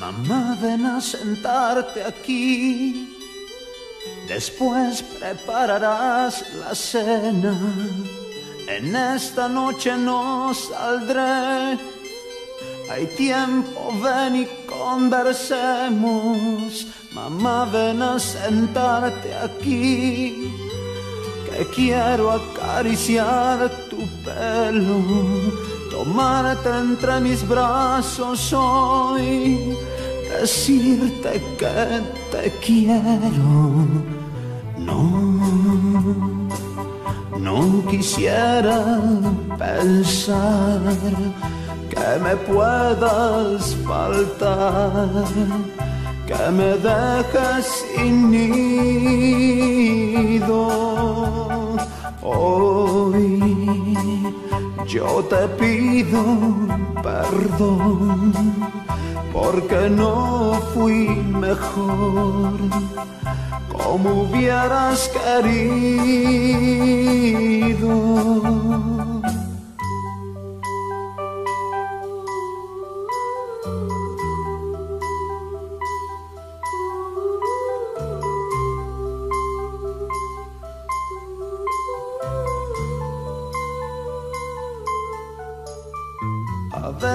Mamá, ven a sentarte aquí. Después prepararás la cena. En esta noche no saldré. Hay tiempo, ven y conversemos. Mamá, ven a sentarte aquí. Que quiero acariciar tu pelo, tomarte entre mis brazos hoy, decirte que te quiero. No, no quisiera pensar que me puedas faltar, que me dejes sin nido. Te pido perdón porque no fui mejor como hubieras querido.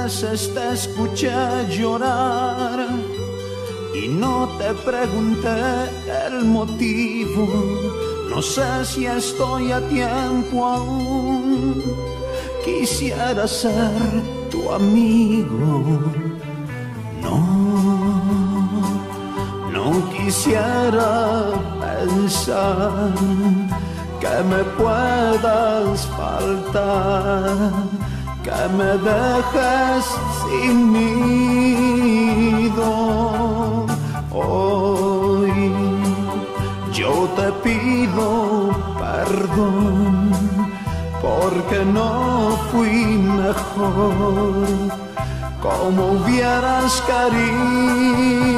Te escuché llorar y no te pregunté el motivo. No sé si estoy a tiempo aún. Quisiera ser tu amigo. No, no quisiera pensar que me puedas faltar que me dejes sin nido. Hoy yo te pido perdón porque no fui mejor como hubieras querido.